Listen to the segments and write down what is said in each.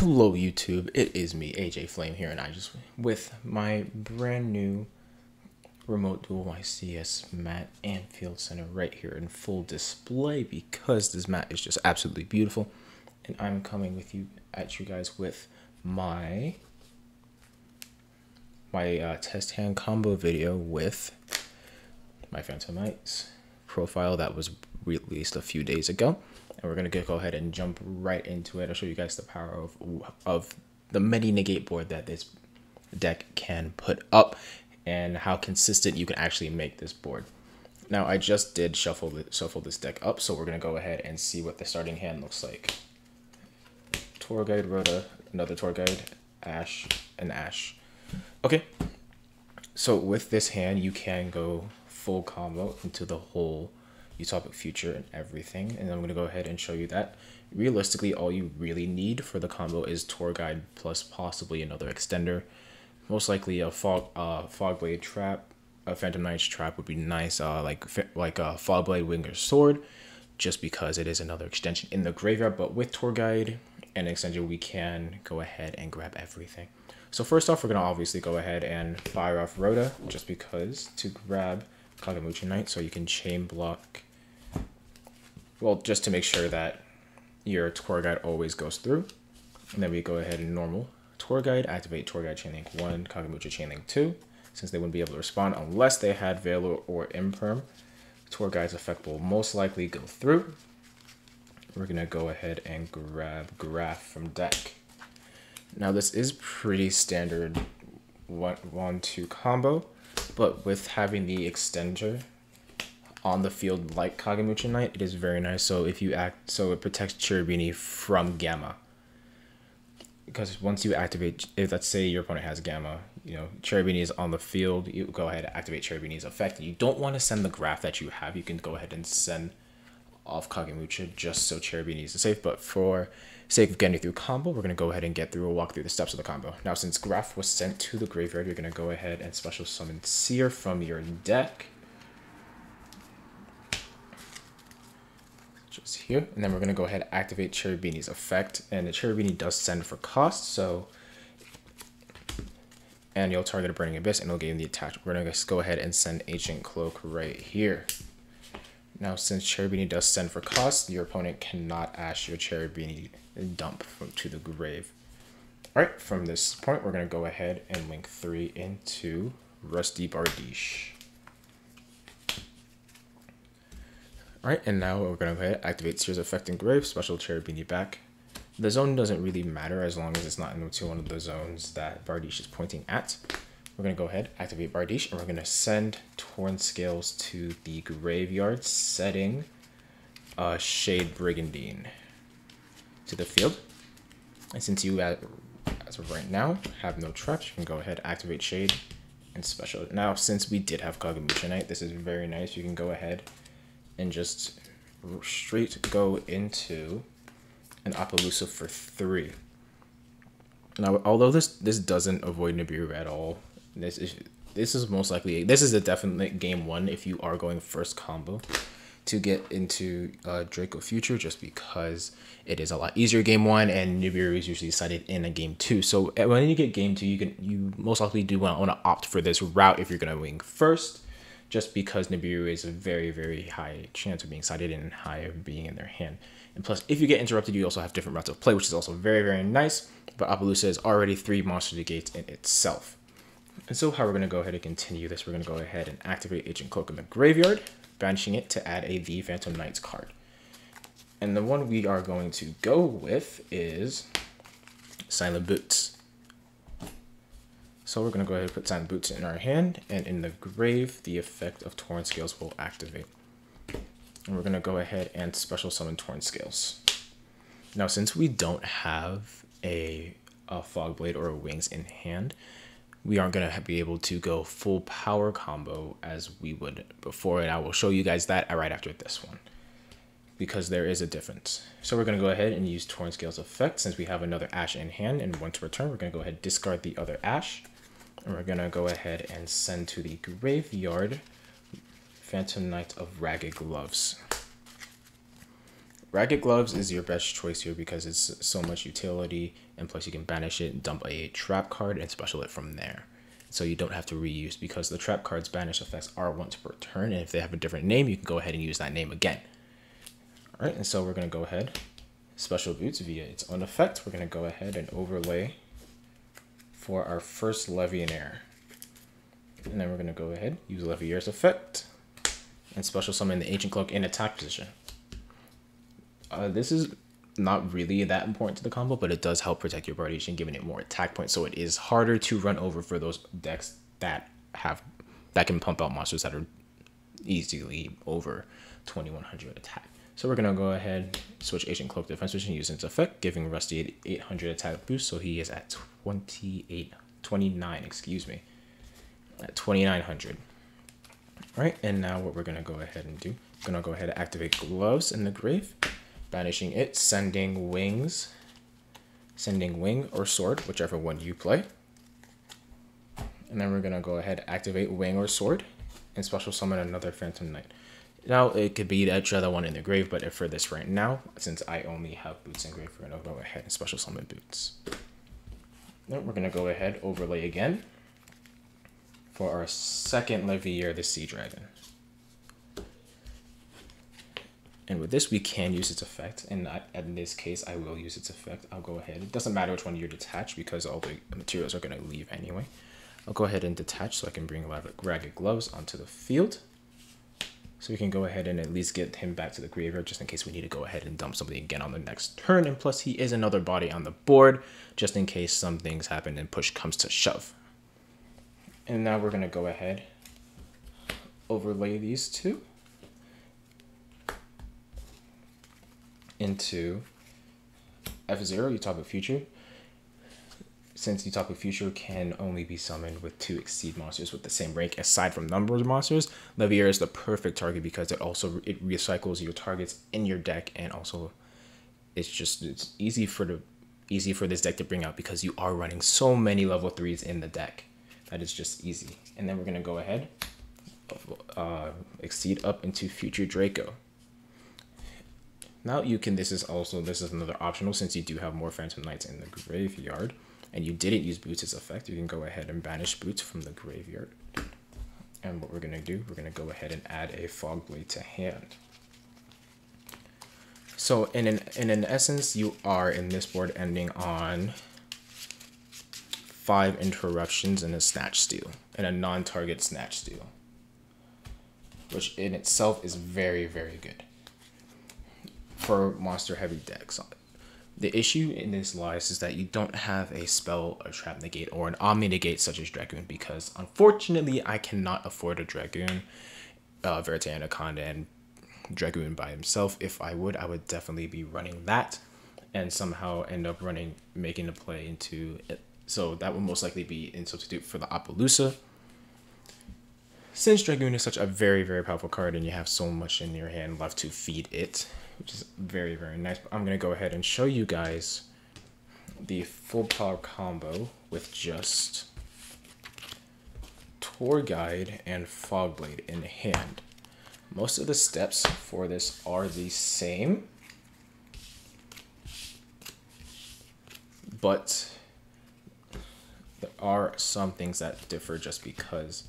Hello YouTube, it is me, AJ Flame here, and I just with my brand new remote duel YCS mat and field center right here in full display because this mat is just absolutely beautiful. And I'm coming with you at you guys with my my uh, test hand combo video with my Phantom Knights profile that was released a few days ago and we're gonna go ahead and jump right into it. I'll show you guys the power of of the many negate board that this deck can put up and how consistent you can actually make this board. Now I just did shuffle the, shuffle this deck up, so we're gonna go ahead and see what the starting hand looks like. Tour Guide, ROTA, another Tour Guide, Ash, and Ash. Okay, so with this hand, you can go full combo into the whole utopic future and everything and I'm going to go ahead and show you that. Realistically all you really need for the combo is tour guide plus possibly another extender. Most likely a fog uh fogblade trap a phantom knights trap would be nice uh like like a fogblade winger sword just because it is another extension in the graveyard. But with tour guide and extension we can go ahead and grab everything. So first off we're going to obviously go ahead and fire off ROTA just because to grab Kagemucha Knight so you can chain block well, just to make sure that your tour guide always goes through. And then we go ahead and normal tour guide, activate tour guide chainlink 1, Kagemucha chainlink 2, since they wouldn't be able to respond unless they had Veil or Imperm. Tour guide's effect will most likely go through. We're going to go ahead and grab Graff from deck. Now this is pretty standard 1-2 combo, but with having the extender on the field like Kagemucha Knight, it is very nice. So if you act, so it protects Cherubini from Gamma. Because once you activate, if let's say your opponent has Gamma, you know, Cherubini is on the field, you go ahead and activate Cherubini's effect. You don't want to send the Graff that you have. You can go ahead and send off Kagemucha just so Cherubini is safe. But for sake of getting through combo, we're going to go ahead and get through, we'll walk through the steps of the combo. Now, since Graff was sent to the graveyard, you're going to go ahead and special summon Cir from your deck. Just here. And then we're going to go ahead and activate Cherubini's effect. And the Cherubini does send for cost, so... And you'll target a Burning Abyss and it'll gain the attachment. We're going to go ahead and send Ancient Cloak right here. Now, since Cherubini does send for cost, your opponent cannot ash your Cherubini dump from, to the grave. Alright, from this point, we're going to go ahead and link 3 into Rusty Bardiche. Alright, and now we're going to go ahead activate Cir's Effect and Grave, special Cherubini back. The zone doesn't really matter as long as it's not into one of the zones that Bardiche is pointing at. We're going to go ahead, activate Bardiche, and we're going to send Torn Scales to the graveyard, setting uh, Shade Brigandine to the field. And since you, as of right now, have no traps, you can go ahead, activate Shade, and special. Now, since we did have Kagemucha Knight, this is very nice. You can go ahead and just straight go into an Apollousa for three. Now, although this this doesn't avoid Nibiru at all, this is this is most likely this is a definite game one if you are going first combo to get into uh, Draco Future just because it is a lot easier game one and Nibiru is usually cited in a game two. So when you get game two, you can you most likely do want to opt for this route if you're gonna wing first just because Nibiru is a very, very high chance of being sighted and high of being in their hand. And plus, if you get interrupted, you also have different routes of play, which is also very, very nice. But Apollousa is already three monster negates in itself. And so how we're going to go ahead and continue this, we're going to go ahead and activate Ancient Cloak in the graveyard, banishing it to add a The Phantom Knights card. And the one we are going to go with is Silent Boots. So we're going to go ahead and put Silent Boots in our hand, and in the grave, the effect of Torn Scales will activate. And we're going to go ahead and special summon Torn Scales. Now, since we don't have a, a Fog Blade or a Wings in hand, we aren't going to be able to go full power combo as we would before, and I will show you guys that right after this one because there is a difference. So we're going to go ahead and use Torn Scales effect since we have another Ash in hand and once to return. We're going to go ahead and discard the other Ash and we're gonna go ahead and send to the graveyard Phantom Knight of Ragged Gloves. Ragged Gloves is your best choice here because it's so much utility, and plus you can banish it, dump a trap card, and special it from there. So you don't have to reuse because the trap card's banish effects are once per turn, and if they have a different name, you can go ahead and use that name again. All right, and so we're gonna go ahead, special boots via its own effect. We're gonna go ahead and overlay for our first Leviair. And then we're gonna go ahead, use Leviair's effect, and special summon the Ancient Cloak in attack position. Uh, this is not really that important to the combo, but it does help protect your Bardiche, giving it more attack points, so it is harder to run over for those decks that have that can pump out monsters that are easily over 2100 attack. So we're gonna go ahead, switch Ancient Cloak defense position using its effect, giving Rusty 800 attack boost, so he is at 28, 29, excuse me, at 2900. All right, and now what we're gonna go ahead and do, gonna go ahead and activate Gloves in the Grave, banishing it, sending Wings, sending Wing or Sword, whichever one you play. And then we're gonna go ahead, activate Wing or Sword, and special summon another Phantom Knight. Now, it could be that other one in the grave, but for this right now, since I only have boots in grave, we're to go ahead and special summon boots. Then we're going to go ahead, overlay again for our second Leviair, the Sea Dragon. And with this, we can use its effect. And in this case, I will use its effect. I'll go ahead. It doesn't matter which one you detach because all the materials are going to leave anyway. I'll go ahead and detach so I can bring a lot of ragged gloves onto the field. So we can go ahead and at least get him back to the graveyard just in case we need to go ahead and dump something again on the next turn. And plus he is another body on the board just in case some things happen and push comes to shove. And now we're going to go ahead, overlay these two into F0, you talk about future since Utopic Future can only be summoned with two Exceed monsters with the same rank aside from numbers of monsters, Leviair is the perfect target because it also it recycles your targets in your deck and also it's just it's easy for the easy for this deck to bring out because you are running so many level threes in the deck. That is just easy. And then we're gonna go ahead, uh, exceed up into Future Draco. Now you can. This is also this is another optional since you do have more Phantom Knights in the graveyard and you didn't use Boots' as effect, you can go ahead and banish Boots from the graveyard. And what we're going to do, we're going to go ahead and add a Fog Blade to hand. So in an, in an essence, you are in this board ending on five interruptions and a snatch steal, and a non-target snatch steal. Which in itself is very, very good for monster heavy decks. The issue in this lies is that you don't have a spell, a trap negate, or an omni negate such as Dragoon because unfortunately I cannot afford a Dragoon, uh, Verte Anaconda, and Dragoon by himself. If I would, I would definitely be running that and somehow end up running, making a play into it. So that would most likely be in substitute for the Apollousa. Since Dragoon is such a very, very powerful card and you have so much in your hand left to feed it, which is very, very nice. But I'm going to go ahead and show you guys the full power combo with just Tour Guide and Fog Blade in hand. Most of the steps for this are the same, but there are some things that differ just because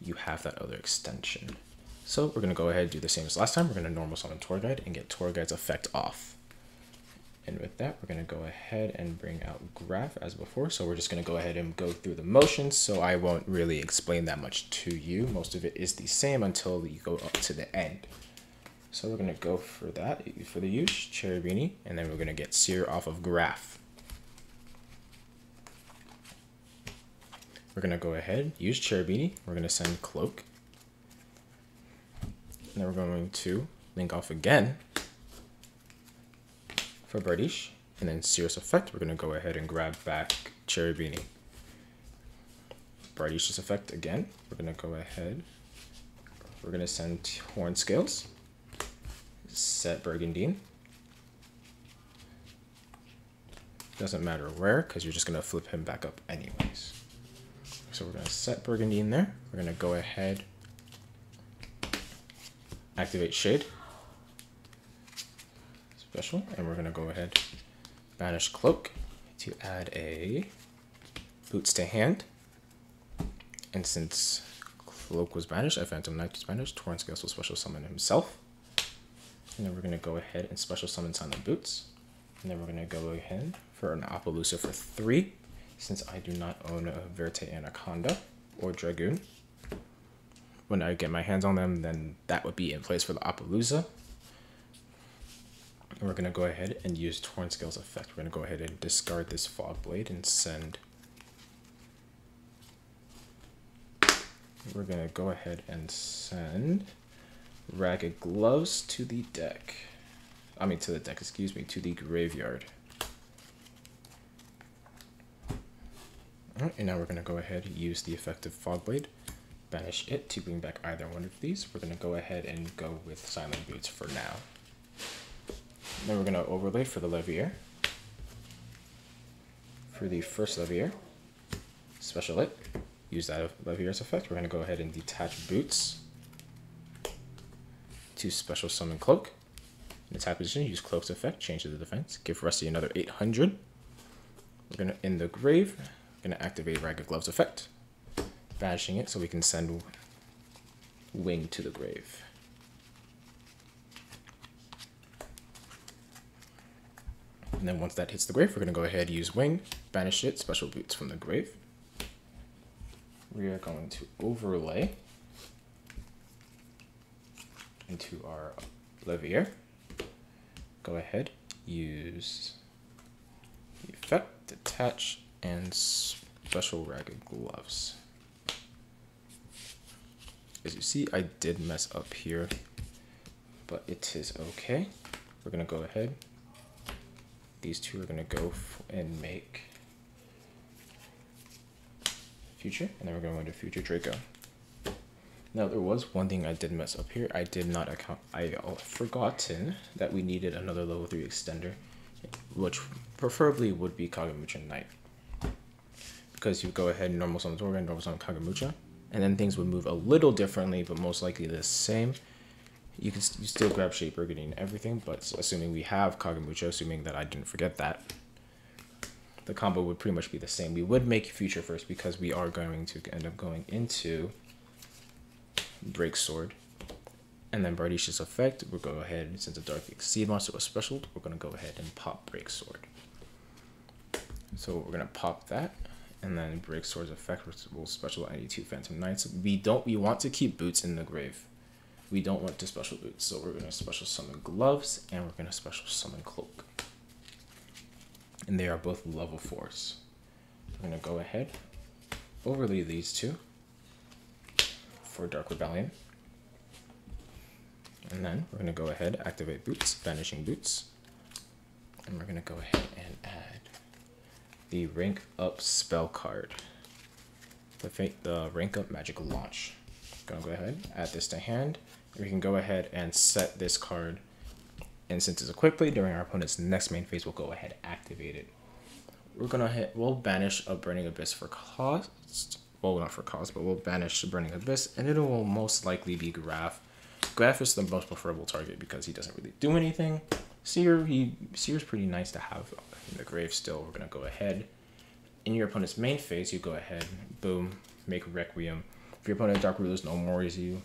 you have that other extension. So we're going to go ahead and do the same as last time. We're going to normal summon Tour Guide and get Tour Guide's effect off. And with that, we're going to go ahead and bring out Graff as before. So we're just going to go ahead and go through the motions. So I won't really explain that much to you. Most of it is the same until you go up to the end. So we're going to go for that, for the use, Cherubini, and then we're going to get Cir off of Graff. We're going to go ahead, use Cherubini. We're going to send Cloak then we're going to link off again for Bardiche. And then Serious Effect, we're going to go ahead and grab back Cherubini. Bardiche's Effect again. We're going to go ahead. We're going to send Torn Scales. Set Brigandine. Doesn't matter where, because you're just going to flip him back up anyways. So we're going to set Brigandine in there. We're going to go ahead activate Shade. special, and we're gonna go ahead banish cloak to add a boots to hand. And since cloak was banished, I Phantom Knight was banished, Torn Scales will special summon himself. And then we're gonna go ahead and special summon Silent Boots. And then we're gonna go ahead for an Apollousa for three, since I do not own a Verte Anaconda or Dragoon. When I get my hands on them, then that would be in place for the Apollousa. And we're gonna go ahead and use Torn Scales effect. We're gonna go ahead and discard this Fog Blade and send. We're gonna go ahead and send Ragged Gloves to the deck. I mean, to the deck, excuse me, to the graveyard. Alright, and now we're going to go ahead and use the effective Fog Blade, banish it to bring back either one of these. We're going to go ahead and go with Silent Boots for now. Then we're going to overlay for the Leviair. For the first Leviair, special it, use that Leviair's effect. We're going to go ahead and detach Boots to special summon Cloak. In attack position, use Cloak's effect, change the defense, give Rusty another 800. We're going to, in the grave, we're going to activate Ragged Gloves effect, banishing it so we can send Wing to the grave. And then once that hits the grave, we're going to go ahead and use Wing, banish it, special boots from the grave. We are going to overlay into our Leviair. Go ahead, use effect, detach, and special ragged gloves. As you see, I did mess up here, but it is okay. We're gonna go ahead. These two are gonna go and make future, and then we're to go into future Draco. Now there was one thing I did mess up here. I did not account. I forgotten that we needed another level three extender, which preferably would be Kagemucha Knight because you go ahead and normal summon Torgan, normal summon Kagemucha, and then things would move a little differently, but most likely the same. You can you still grab Shade Brigandine and everything, but assuming we have Kagemucha, assuming that I didn't forget that, the combo would pretty much be the same. We would make Future first because we are going to end up going into Break Sword. And then Bardiche's effect, we'll go ahead, since the Dark Exceed monster was special, we're going to go ahead and pop Break Sword. So we're going to pop that and then break swords effect will special any two phantom knights. We don't we want to keep boots in the grave. We don't want to special boots so we're going to special summon gloves and we're going to special summon cloak. And they are both level fours. Going to go ahead overlay these two for dark rebellion. And then we're going to go ahead activate boots vanishing boots. And we're going to go ahead and add the rank up spell card. The, the rank up magic launch. Gonna go ahead, add this to hand. We can go ahead and set this card. And since it's a quick play during our opponent's next main phase, we'll go ahead activate it. We're gonna hit, we'll banish a Burning Abyss for cost. Well, not for cost, but we'll banish the Burning Abyss, and it will most likely be Graff. Graff is the most preferable target because he doesn't really do anything. Cir, he Cir's pretty nice to have in the grave still. We're gonna go ahead. In your opponent's main phase, you go ahead, boom, make Requiem. If your opponent Dark Rulers no more is you,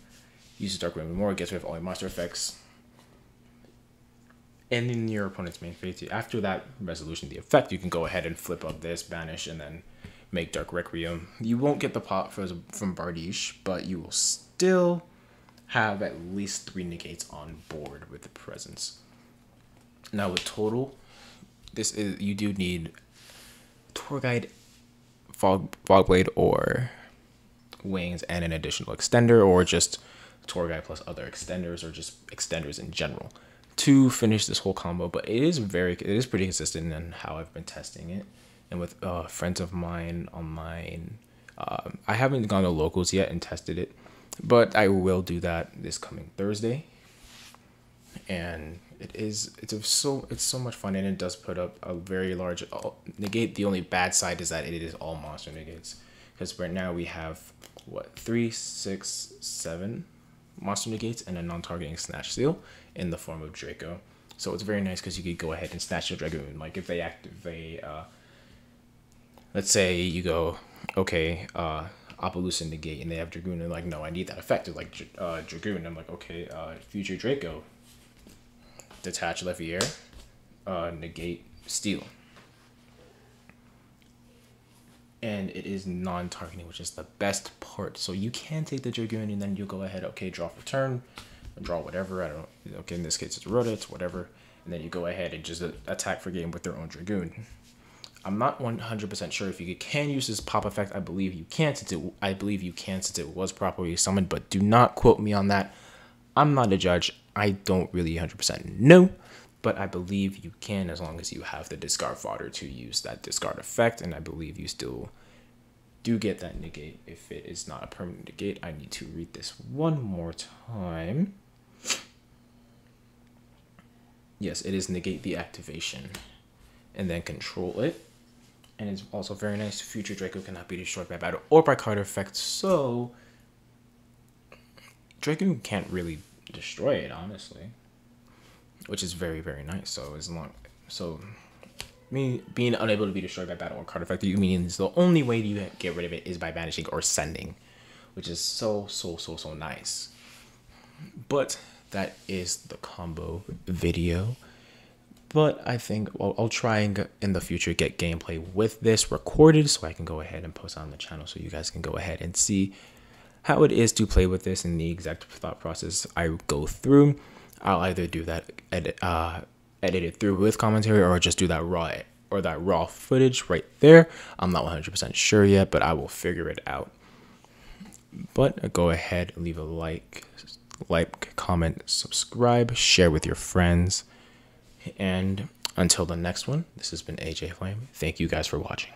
use Dark Requiem more, gets rid of all your monster effects. And in your opponent's main phase, after that resolution, the effect, you can go ahead and flip up this, banish, and then make Dark Requiem. You won't get the pop from, from Bardiche, but you will still have at least three negates on board with the presence. Now with total, this is you do need tour guide, fog fog blade, or wings and an additional extender, or just tour guide plus other extenders, or just extenders in general to finish this whole combo. But it is very it is pretty consistent in how I've been testing it, and with uh, friends of mine online. Um, I haven't gone to locals yet and tested it, but I will do that this coming Thursday. And it is it's so it's so much fun and it does put up a very large uh, negate the only bad side is that it is all monster negates because right now we have what three six seven monster negates and a non-targeting snatch steal in the form of draco So it's very nice because you could go ahead and snatch your Dragoon. Like if they activate, uh, let's say you go, okay, uh, Apollousa negate, and they have Dragoon, and like, no, I need that effect. Like uh, Dragoon. I'm like, okay, uh, Future Draco, detach Leviair, uh, negate Steal. And it is non-targeting, which is the best part. So you can take the Dragoon, and then you go ahead, okay, draw for turn, draw whatever. I don't. Okay, in this case, it's ROTA, it's whatever, and then you go ahead and just attack for game with their own Dragoon. I'm not 100% sure if you can use this pop effect. I believe you can since it, I believe you can since it was properly summoned, but do not quote me on that. I'm not a judge. I don't really 100% know, but I believe you can as long as you have the discard fodder to use that discard effect, and I believe you still do get that negate if it is not a permanent negate. I need to read this one more time. Yes, it is negate the activation and then control it and it's also very nice. Future Draco cannot be destroyed by battle or by card effect, so Draco can't really destroy it, honestly, which is very very nice. So as long so me being unable to be destroyed by battle or card effect, you means the only way you get rid of it is by banishing or sending, which is so so so so nice. But that is the combo video but I think I'll, I'll try and in the future get gameplay with this recorded so I can go ahead and post on the channel so you guys can go ahead and see how it is to play with this and the exact thought process I go through. I'll either do that edit uh edit it through with commentary or just do that raw or that raw footage right there. I'm not 100% sure yet, but I will figure it out. But go ahead, leave a like, like, comment, subscribe, share with your friends. And until the next one, this has been AJ Flame. Thank you guys for watching.